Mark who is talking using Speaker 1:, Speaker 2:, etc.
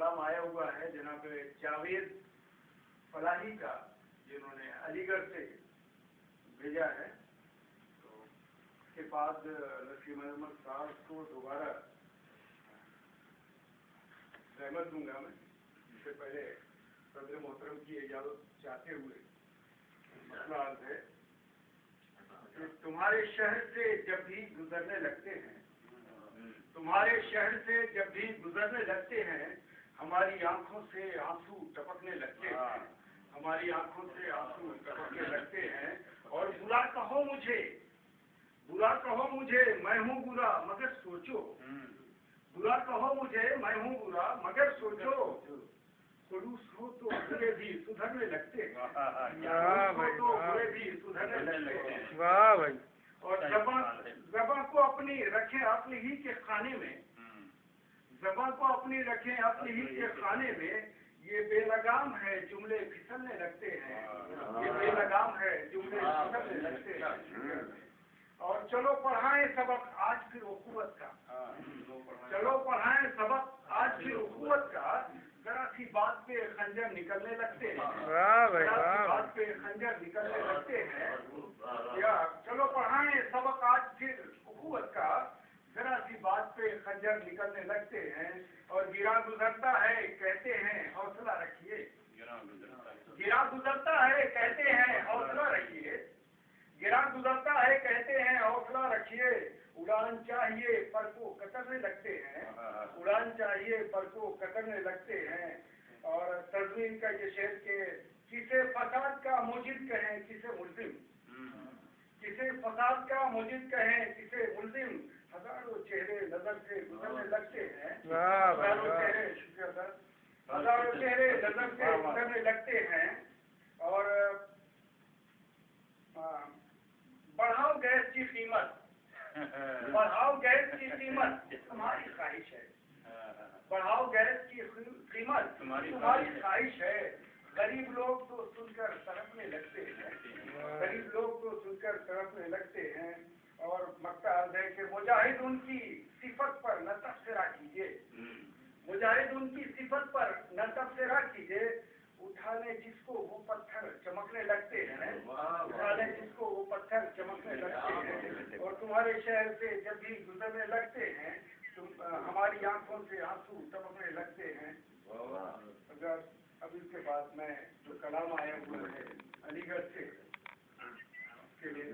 Speaker 1: कलाम आया हुआ है, जनाब जावेद फलाही का, जिन्होंने अलीगढ़ से भेजा है। तो उसके बाद नसीम अहमद साहब को दोबारा रहमत दूँगा मैं। इससे पहले सदर मोहतरम की इजाज़त चाहते हुए मसला है कि तुम्हारे शहर से जब भी गुजरने लगते हैं, तुम्हारे शहर से जब भी गुजरने लगते हैं हमारी आँखों से आँसू टपकने लगते हैं। हमारी आँखों से आँसू टपकने लगते हैं। और बुरा कहो मुझे बुरा कहो मुझे मैं हूँ बुरा मगर सोचो। बुरा कहो मुझे मैं हूँ बुरा मगर सोचो। खड़ूस हो तो बुरे भी सुधरने लगते। हैं तो बुरे भी सुधरने लगते हैं। और जबान जबान को अपनी रखे अपने ही के खाने में जबान को अपनी रखें अपने ही के खाने में। ये बेलगाम है जुमले फिसलने लगते हैं। ये बेलगाम है जुमले फिसलने लगते हैं। और चलो पढ़ाएँ सबक आज फिर उखुवत का। चलो पढ़ाएँ। सबक आज फिर उखुवत का। जरा सी बात पे खंजर निकलने लगते हैं। बात पे खंजर निकलने लगते हैं या चलो पढ़ाएँ सबक आज फिर उखुवत का जरा सी बात पे खंजर निकलने लगते हैं और गिरा गुजरता है कहते हैं हौसला रखिए। गिरा गुजरता है कहते हैं हौसला रखिए। गिरा गुजरता है कहते हैं हौसला रखिए। उड़ान चाहिए पर को कतरने लगते हैं। उड़ान चाहिए पर को कतरने लगते हैं। और तजवीन का ये शेर के किसे फसाद का मुजिद कहें किसे मुलजिम किसे फसाद का मुजिद कहें किसे चेहरे गुजरने लगते हैं। हज़ारों चेहरे शुक्रिया सर। हज़ारों चेहरे नज़र से गुजरने लगते हैं। और बढ़ाओ गैस की कीमत। बढ़ाओ गैस की कीमत। तुम्हारी ख्वाहिश है। बढ़ाओ गैस की कीमत। तुम्हारी ख्वाहिश है। गरीब लोग तो सुनकर तड़पने लगते हैं। गरीब लोग तो सुनकर तड़पने लगते हैं। और मक्ता अर्ज़ है कि मुजाहिद उनकी सिफत पर न तबसरा कीजिए। मुजाहिद उनकी सिफत पर न तबसरा कीजिए उठाने जिसको वो पत्थर चमकने लगते हैं उठाने जिसको वो पत्थर चमकने लगते हैं। और तुम्हारे शहर से जब भी गुजरने लगते हैं तुम हमारी आँखों से आँसू चमकने लगते हैं। अगर अब इसके बाद मैं जो कलाम आया हुआ है अलीगढ़ से उसके लिए